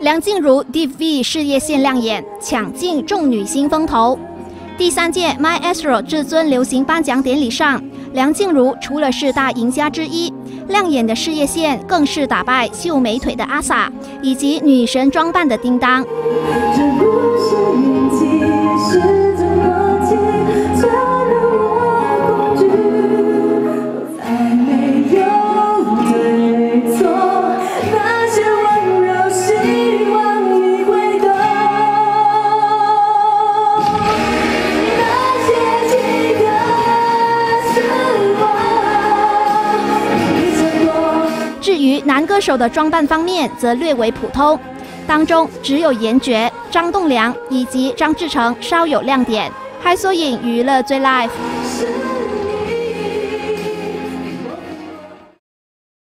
梁静茹 DV 事业线亮眼，抢尽众女星风头。第三届 My Astro 至尊流行颁奖典礼上，梁静茹除了是大赢家之一，亮眼的事业线更是打败秀美腿的阿 sa 以及女神装扮的叮当。至于男歌手的装扮方面，则略为普通，当中只有严爵、张栋梁以及张志成稍有亮点。嗨，索引娱乐最 live。